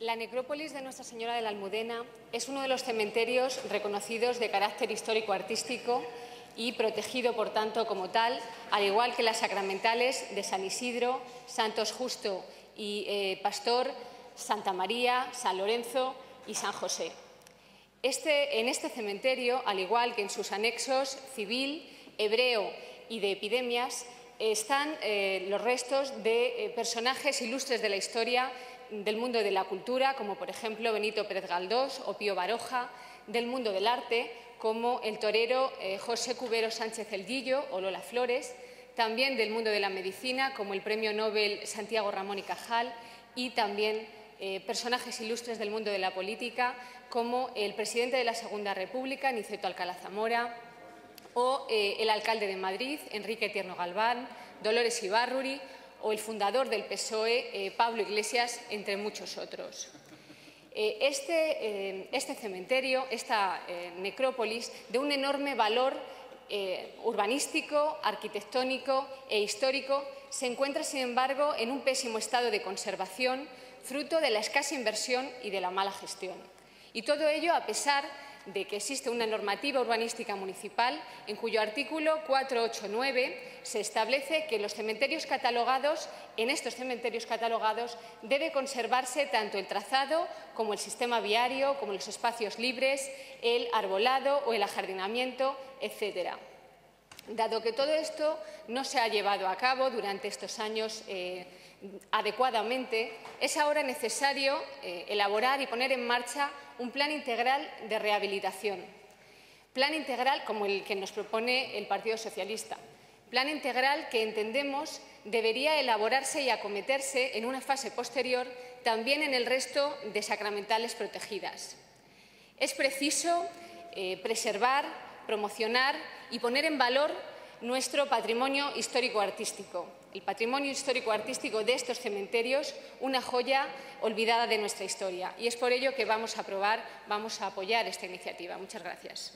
La necrópolis de Nuestra Señora de la Almudena es uno de los cementerios reconocidos de carácter histórico-artístico y protegido, por tanto, como tal, al igual que las sacramentales de San Isidro, Santos Justo y eh, Pastor, Santa María, San Lorenzo y San José. Este, en este cementerio, al igual que en sus anexos civil, hebreo y de epidemias, están eh, los restos de eh, personajes ilustres de la historia del mundo de la cultura, como por ejemplo Benito Pérez Galdós o Pío Baroja, del mundo del arte, como el torero eh, José Cubero Sánchez El Guillo o Lola Flores, también del mundo de la medicina, como el premio Nobel Santiago Ramón y Cajal, y también eh, personajes ilustres del mundo de la política, como el presidente de la Segunda República, Niceto Alcalá Zamora, o eh, el alcalde de Madrid, Enrique Tierno Galván, Dolores Ibarruri, o el fundador del PSOE, eh, Pablo Iglesias, entre muchos otros. Eh, este, eh, este, cementerio, esta necrópolis, de un enorme valor urbanístico, arquitectónico e histórico, se encuentra, sin embargo, en un pésimo estado de conservación, fruto de la escasa inversión y de la mala gestión. Y todo ello a pesar de que existe una normativa urbanística municipal en cuyo artículo 489 se establece que los cementerios catalogados, en estos cementerios catalogados, debe conservarse tanto el trazado como el sistema viario, como los espacios libres, el arbolado o el ajardinamiento, etcétera. Dado que todo esto no se ha llevado a cabo durante estos años eh, adecuadamente, es ahora necesario eh, elaborar y poner en marcha un plan integral de rehabilitación. Plan integral como el que nos propone el Partido Socialista. Plan integral que entendemos debería elaborarse y acometerse en una fase posterior también en el resto de sacramentales protegidas. Es preciso eh, preservar, promocionar y poner en valor nuestro patrimonio histórico-artístico, el patrimonio histórico-artístico de estos cementerios, una joya olvidada de nuestra historia. Y es por ello que vamos a aprobar, vamos a apoyar esta iniciativa. Muchas gracias.